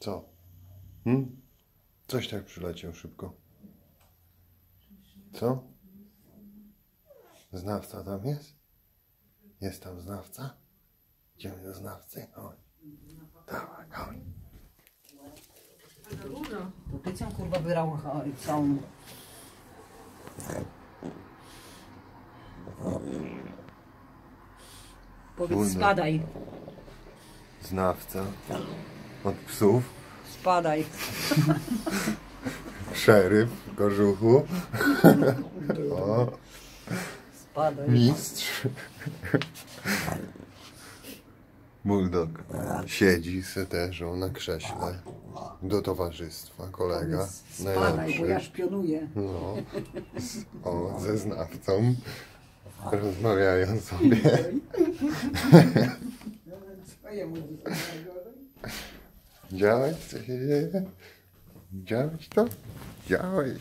Co? Hmm? Coś tak przyleciał szybko. Co? Znawca tam jest? Jest tam znawca? Idziemy do znawcy? Chodź. Dawaj, chodź. To ty cię kurwa wyrał całą. Powiedz spadaj, Znawca. Od psów. spadaj. Szeryf w kożuchu. O, Spadaj. mistrz. Bulldog. Siedzi se też o, na krześle. Do towarzystwa, kolega. Spadaj, bo Najlepszy. ja szpionuję. No, z, o, ze znawcą rozmawiają sobie. Joey, yeah. Joey, Joey,